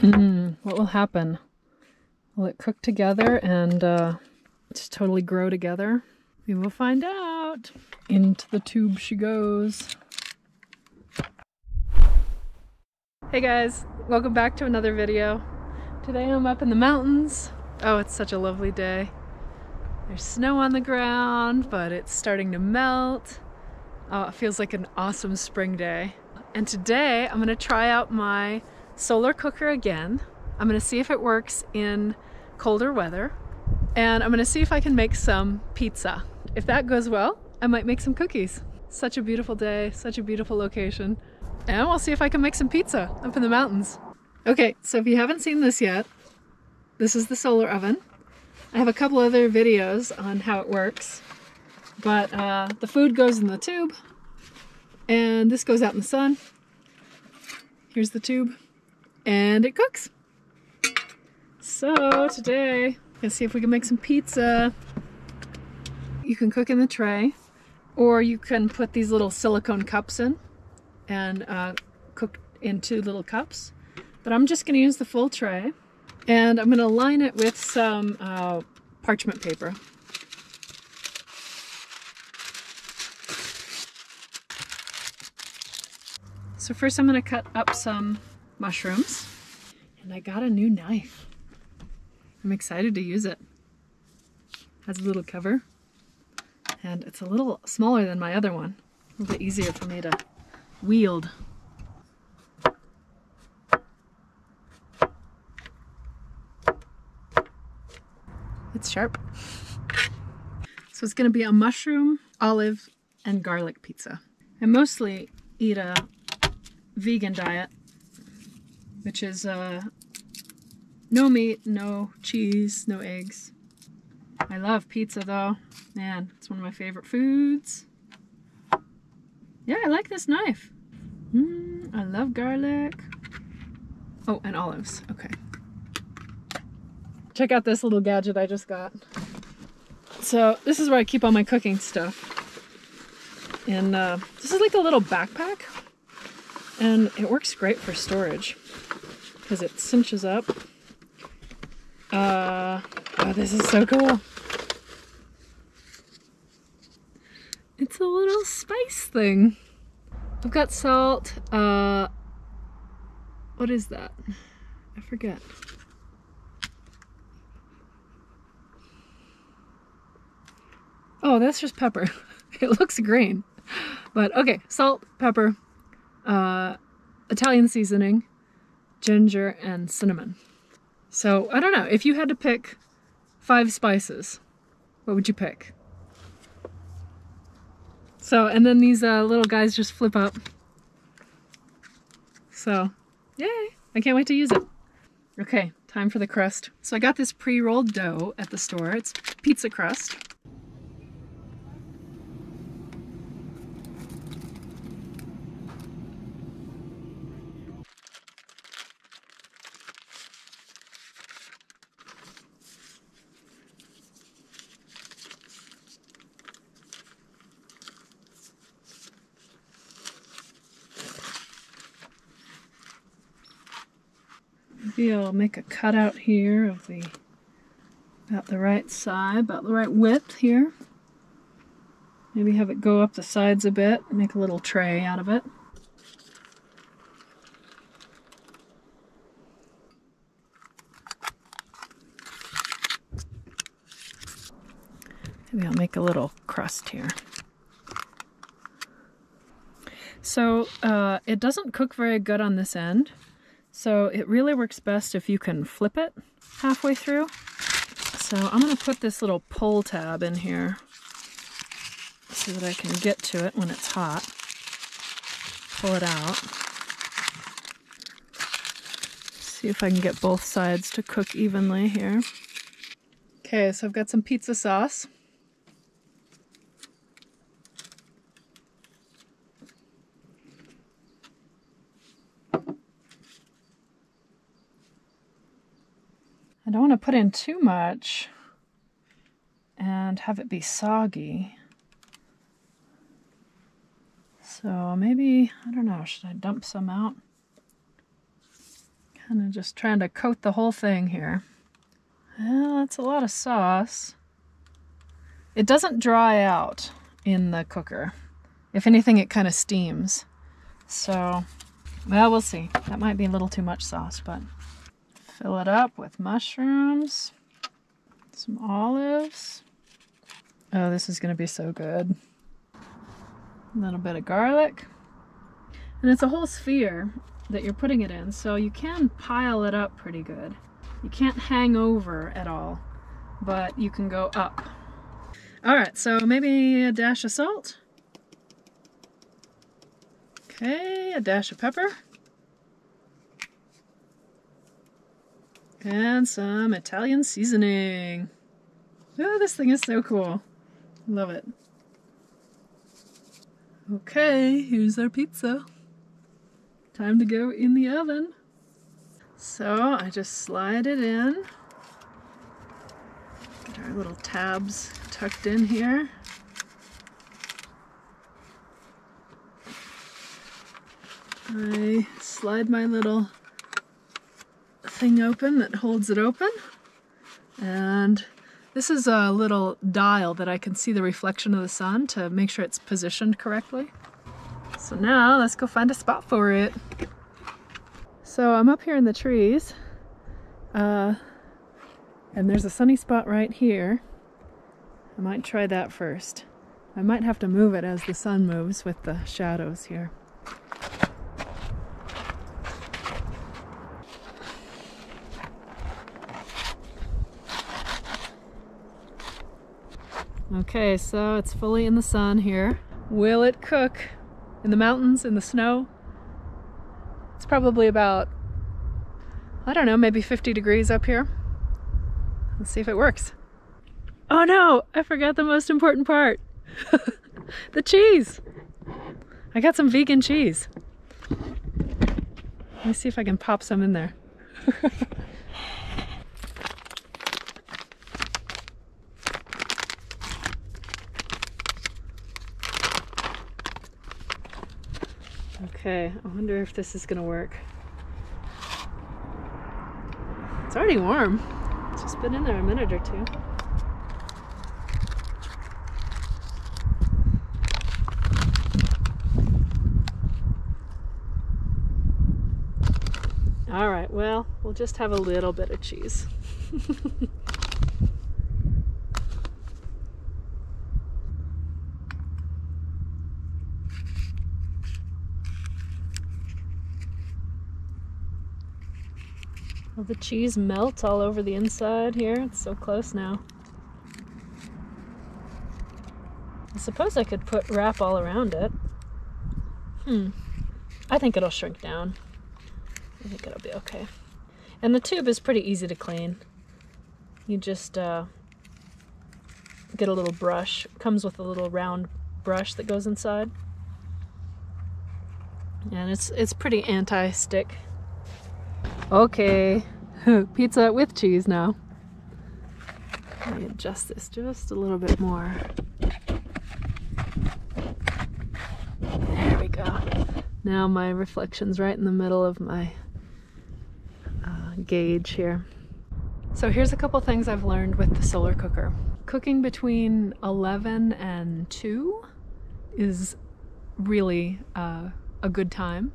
Mm, what will happen? Will it cook together and uh, just totally grow together? We will find out. Into the tube she goes. Hey guys, welcome back to another video. Today I'm up in the mountains. Oh, it's such a lovely day. There's snow on the ground, but it's starting to melt. Oh, it feels like an awesome spring day. And today I'm gonna try out my solar cooker again. I'm gonna see if it works in colder weather. And I'm gonna see if I can make some pizza. If that goes well, I might make some cookies. Such a beautiful day, such a beautiful location. And we'll see if I can make some pizza up in the mountains. Okay, so if you haven't seen this yet, this is the solar oven. I have a couple other videos on how it works, but uh, the food goes in the tube, and this goes out in the sun. Here's the tube, and it cooks. So today, let's see if we can make some pizza. You can cook in the tray, or you can put these little silicone cups in and uh, cook in two little cups. But I'm just going to use the full tray, and I'm going to line it with some uh, parchment paper. So first I'm going to cut up some mushrooms, and I got a new knife. I'm excited to use it. Has a little cover, and it's a little smaller than my other one. A little bit easier for me to wield. It's sharp. So it's gonna be a mushroom, olive, and garlic pizza. I mostly eat a vegan diet, which is uh, no meat, no cheese, no eggs. I love pizza though. Man, it's one of my favorite foods. Yeah, I like this knife. Mm, I love garlic. Oh, and olives. Okay. Check out this little gadget I just got. So this is where I keep all my cooking stuff. And uh, this is like a little backpack. And it works great for storage because it cinches up. Uh, oh, this is so cool. It's a little spice thing. I've got salt. Uh, what is that? I forget. Oh, that's just pepper. it looks green. But okay, salt, pepper, uh, Italian seasoning, ginger, and cinnamon. So I don't know, if you had to pick five spices, what would you pick? So, and then these uh, little guys just flip up. So, yay, I can't wait to use it. Okay, time for the crust. So I got this pre-rolled dough at the store. It's pizza crust. Maybe I'll make a cutout here of the about the right side, about the right width here. Maybe have it go up the sides a bit, make a little tray out of it. Maybe I'll make a little crust here. So uh, it doesn't cook very good on this end. So it really works best if you can flip it halfway through. So I'm going to put this little pull tab in here so that I can get to it when it's hot. Pull it out. See if I can get both sides to cook evenly here. Okay, so I've got some pizza sauce. I don't want to put in too much and have it be soggy. So maybe, I don't know, should I dump some out? Kind of just trying to coat the whole thing here. Well, that's a lot of sauce. It doesn't dry out in the cooker. If anything, it kind of steams. So, well, we'll see. That might be a little too much sauce, but fill it up with mushrooms, some olives. Oh, this is going to be so good. A little bit of garlic. And it's a whole sphere that you're putting it in, so you can pile it up pretty good. You can't hang over at all, but you can go up. All right, so maybe a dash of salt. Okay, a dash of pepper. And some Italian seasoning. Oh, this thing is so cool. Love it. Okay, here's our pizza. Time to go in the oven. So I just slide it in. Get our little tabs tucked in here. I slide my little thing open that holds it open and this is a little dial that I can see the reflection of the sun to make sure it's positioned correctly. So now let's go find a spot for it. So I'm up here in the trees uh, and there's a sunny spot right here. I might try that first. I might have to move it as the sun moves with the shadows here. Okay, so it's fully in the sun here. Will it cook in the mountains, in the snow? It's probably about, I don't know, maybe 50 degrees up here. Let's see if it works. Oh no, I forgot the most important part. the cheese. I got some vegan cheese. Let me see if I can pop some in there. Okay, I wonder if this is gonna work. It's already warm. It's just been in there a minute or two. All right, well, we'll just have a little bit of cheese. Will the cheese melt all over the inside here? It's so close now. I suppose I could put wrap all around it. Hmm. I think it'll shrink down. I think it'll be okay. And the tube is pretty easy to clean. You just uh, get a little brush. It comes with a little round brush that goes inside. And it's it's pretty anti-stick. Okay, pizza with cheese now. Let me adjust this just a little bit more. There we go. Now my reflection's right in the middle of my uh, gauge here. So here's a couple things I've learned with the solar cooker. Cooking between 11 and 2 is really uh, a good time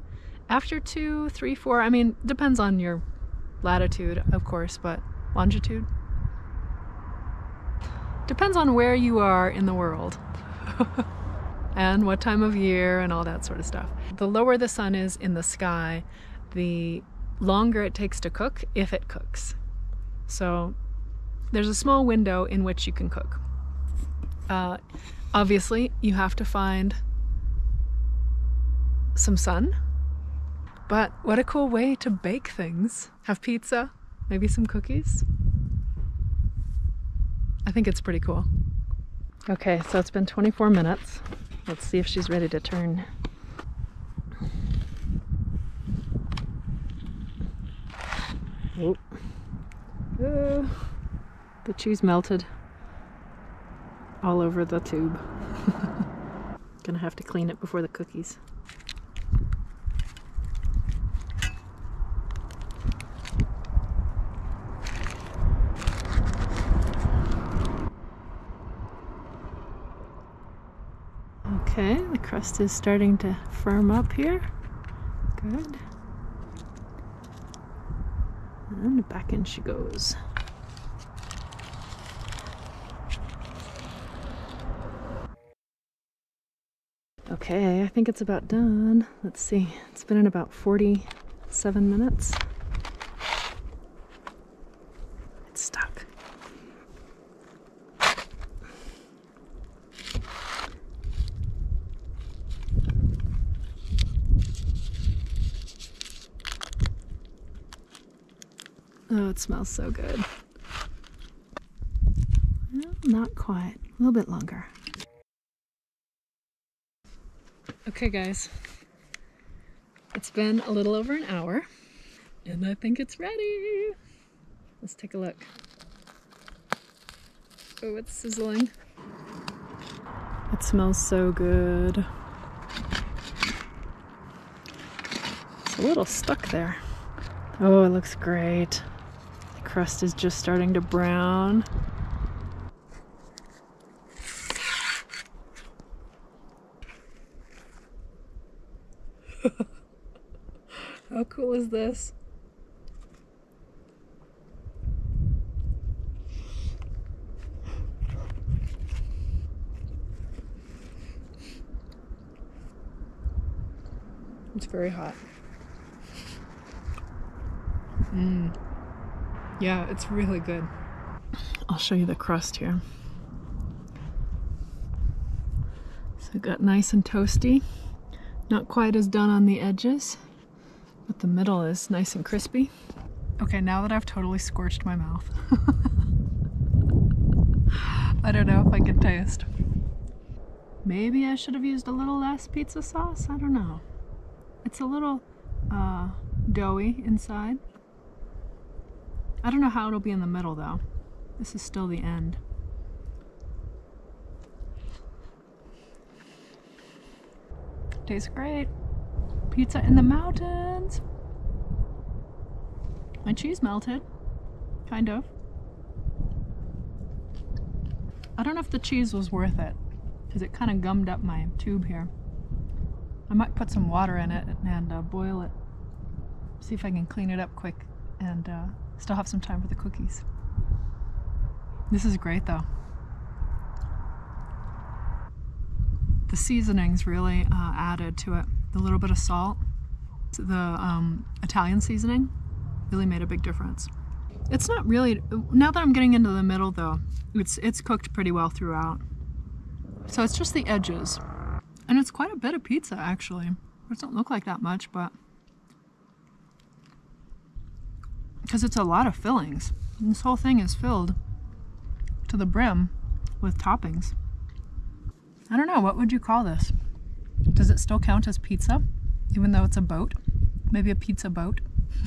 after two, three, four, I mean, depends on your latitude, of course, but longitude. Depends on where you are in the world and what time of year and all that sort of stuff. The lower the sun is in the sky, the longer it takes to cook if it cooks. So there's a small window in which you can cook. Uh, obviously, you have to find some sun but what a cool way to bake things. Have pizza, maybe some cookies. I think it's pretty cool. Okay, so it's been 24 minutes. Let's see if she's ready to turn. Oh. The cheese melted all over the tube. Gonna have to clean it before the cookies. Crust is starting to firm up here. Good. And back in she goes. Okay, I think it's about done. Let's see, it's been in about 47 minutes. It's stuck. Oh, it smells so good. Well, not quite. A little bit longer. Okay, guys. It's been a little over an hour, and I think it's ready. Let's take a look. Oh, it's sizzling. It smells so good. It's a little stuck there. Oh, it looks great crust is just starting to brown. How cool is this? It's very hot. Mmm. Yeah, it's really good. I'll show you the crust here. So it got nice and toasty. Not quite as done on the edges, but the middle is nice and crispy. Okay, now that I've totally scorched my mouth, I don't know if I can taste. Maybe I should have used a little less pizza sauce? I don't know. It's a little uh, doughy inside. I don't know how it'll be in the middle though. This is still the end. Tastes great. Pizza in the mountains. My cheese melted. Kind of. I don't know if the cheese was worth it because it kind of gummed up my tube here. I might put some water in it and uh, boil it. See if I can clean it up quick and uh, Still have some time for the cookies. This is great though. The seasonings really uh, added to it. The little bit of salt, the um, Italian seasoning really made a big difference. It's not really, now that I'm getting into the middle though, it's, it's cooked pretty well throughout. So it's just the edges. And it's quite a bit of pizza actually. It doesn't look like that much, but because it's a lot of fillings. This whole thing is filled to the brim with toppings. I don't know, what would you call this? Does it still count as pizza, even though it's a boat? Maybe a pizza boat?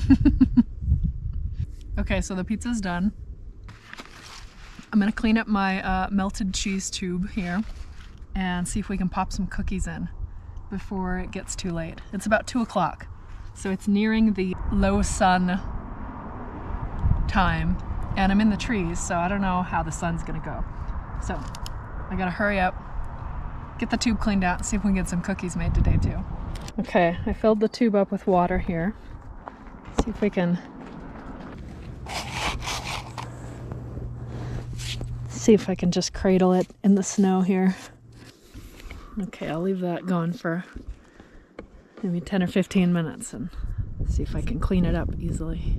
okay, so the pizza's done. I'm gonna clean up my uh, melted cheese tube here and see if we can pop some cookies in before it gets too late. It's about two o'clock, so it's nearing the low sun time and I'm in the trees, so I don't know how the sun's gonna go. So I gotta hurry up, get the tube cleaned out, see if we can get some cookies made today too. Okay, I filled the tube up with water here. See if we can see if I can just cradle it in the snow here. Okay, I'll leave that going for maybe 10 or 15 minutes and see if I can clean it up easily.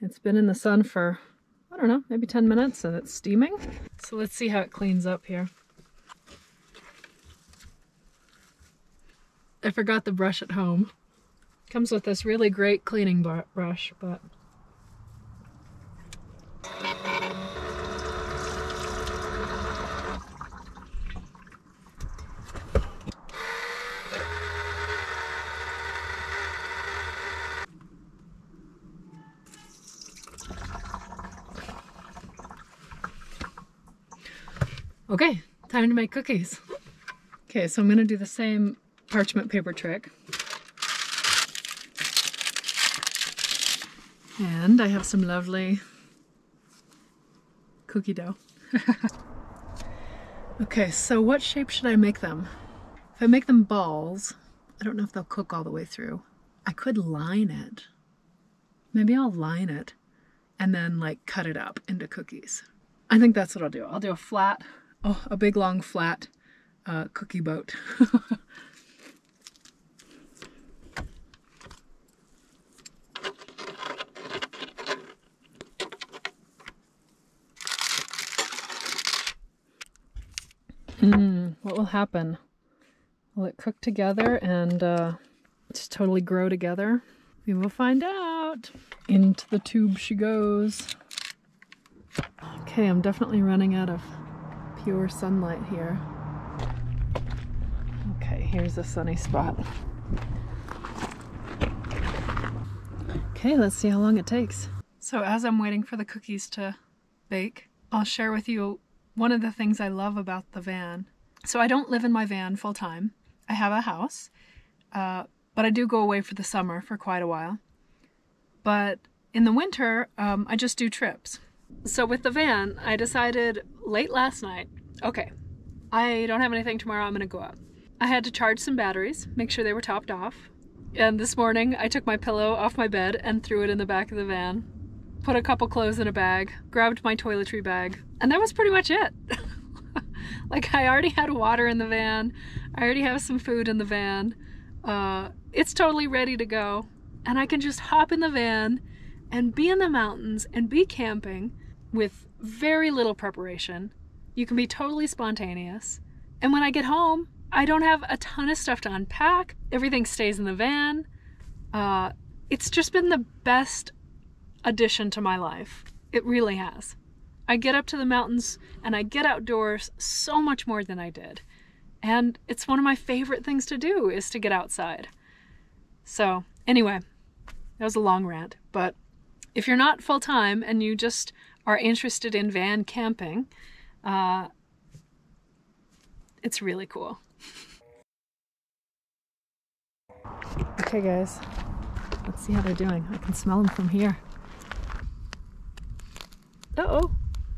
It's been in the sun for, I don't know, maybe 10 minutes and it's steaming. So let's see how it cleans up here. I forgot the brush at home. Comes with this really great cleaning brush, but Okay, time to make cookies. Okay, so I'm gonna do the same parchment paper trick. And I have some lovely cookie dough. okay, so what shape should I make them? If I make them balls, I don't know if they'll cook all the way through. I could line it. Maybe I'll line it and then like cut it up into cookies. I think that's what I'll do. I'll do a flat, oh, a big long flat uh, cookie boat. Hmm, what will happen? Will it cook together and uh, just totally grow together? We will find out. Into the tube she goes. Okay, I'm definitely running out of pure sunlight here. Okay, here's a sunny spot. Okay, let's see how long it takes. So as I'm waiting for the cookies to bake, I'll share with you one of the things I love about the van. So I don't live in my van full time. I have a house, uh, but I do go away for the summer for quite a while. But in the winter, um, I just do trips. So with the van, I decided late last night, okay, I don't have anything tomorrow, I'm gonna go out. I had to charge some batteries, make sure they were topped off. And this morning, I took my pillow off my bed and threw it in the back of the van, put a couple clothes in a bag, grabbed my toiletry bag, and that was pretty much it. like I already had water in the van, I already have some food in the van. Uh, it's totally ready to go, and I can just hop in the van and be in the mountains and be camping with very little preparation. You can be totally spontaneous. And when I get home, I don't have a ton of stuff to unpack. Everything stays in the van. Uh, it's just been the best addition to my life. It really has. I get up to the mountains and I get outdoors so much more than I did. And it's one of my favorite things to do is to get outside. So, anyway, that was a long rant, but if you're not full time and you just are interested in van camping, uh, it's really cool. Okay, guys, let's see how they're doing. I can smell them from here. Uh oh,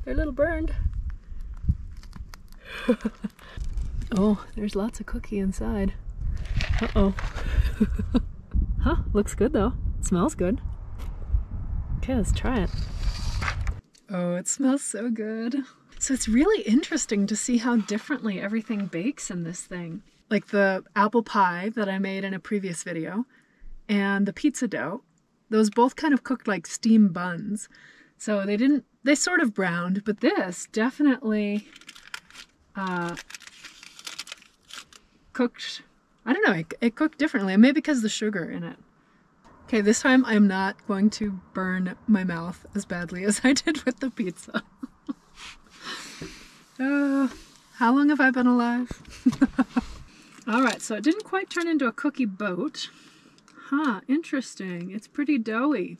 they're a little burned. oh, there's lots of cookie inside. Uh oh. huh, looks good though. Smells good. Okay, let's try it. Oh, it smells so good. So it's really interesting to see how differently everything bakes in this thing. Like the apple pie that I made in a previous video and the pizza dough, those both kind of cooked like steam buns. So they didn't, they sort of browned, but this definitely uh, cooked, I don't know, it, it cooked differently. Maybe because the sugar in it. Okay, this time I'm not going to burn my mouth as badly as I did with the pizza. uh, how long have I been alive? All right, so it didn't quite turn into a cookie boat. Huh, interesting. It's pretty doughy.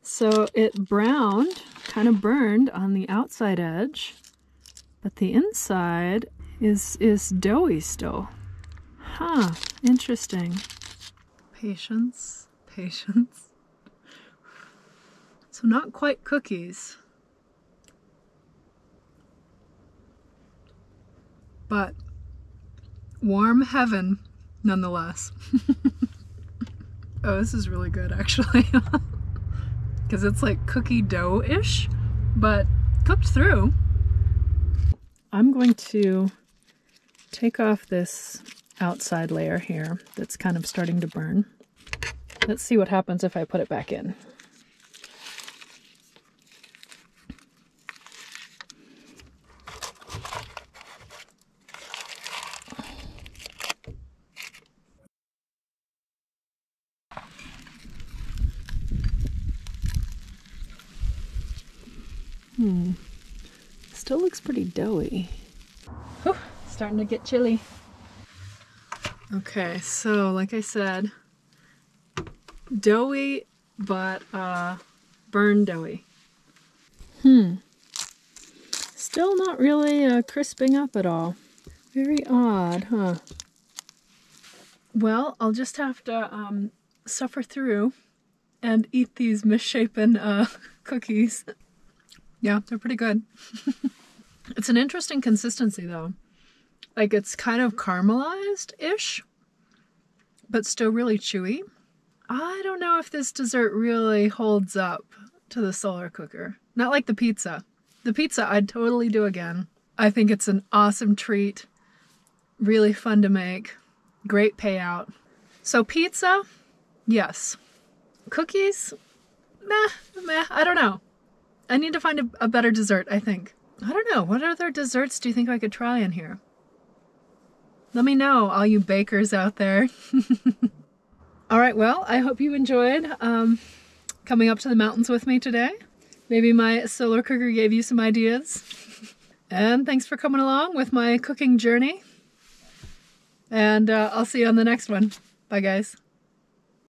So it browned, kind of burned on the outside edge, but the inside is, is doughy still. Huh, interesting. Patience patience. So not quite cookies, but warm heaven nonetheless. oh, this is really good actually. Because it's like cookie dough-ish, but cooked through. I'm going to take off this outside layer here that's kind of starting to burn. Let's see what happens if I put it back in. Hmm. Still looks pretty doughy. Whew, starting to get chilly. Okay, so like I said, doughy, but uh, burned doughy. Hmm. Still not really uh, crisping up at all. Very odd, huh? Well, I'll just have to um, suffer through and eat these misshapen uh, cookies. Yeah, they're pretty good. it's an interesting consistency though. Like it's kind of caramelized-ish, but still really chewy. I don't know if this dessert really holds up to the solar cooker. Not like the pizza. The pizza I'd totally do again. I think it's an awesome treat. Really fun to make. Great payout. So pizza, yes. Cookies, meh, meh, I don't know. I need to find a, a better dessert, I think. I don't know. What other desserts do you think I could try in here? Let me know, all you bakers out there. all right, well, I hope you enjoyed um, coming up to the mountains with me today. Maybe my solar cooker gave you some ideas. And thanks for coming along with my cooking journey. And uh, I'll see you on the next one. Bye, guys.